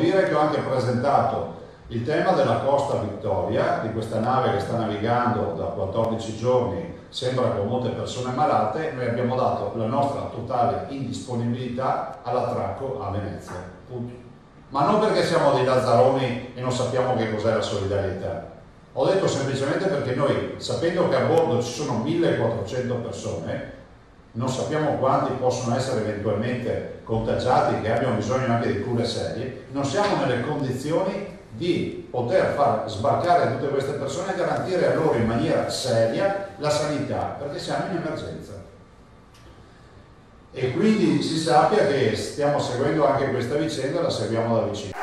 dire che ho anche presentato il tema della Costa Vittoria, di questa nave che sta navigando da 14 giorni, sembra con molte persone malate, noi abbiamo dato la nostra totale indisponibilità all'attracco a Venezia. Punto. Ma non perché siamo dei lazzaroni e non sappiamo che cos'è la solidarietà. Ho detto semplicemente perché noi, sapendo che a bordo ci sono 1400 persone, non sappiamo quanti possono essere eventualmente contagiati, che abbiano bisogno anche di cure serie, non siamo nelle condizioni di poter far sbarcare tutte queste persone e garantire a loro in maniera seria la sanità, perché siamo in emergenza. E quindi si sappia che stiamo seguendo anche questa vicenda la seguiamo da vicino.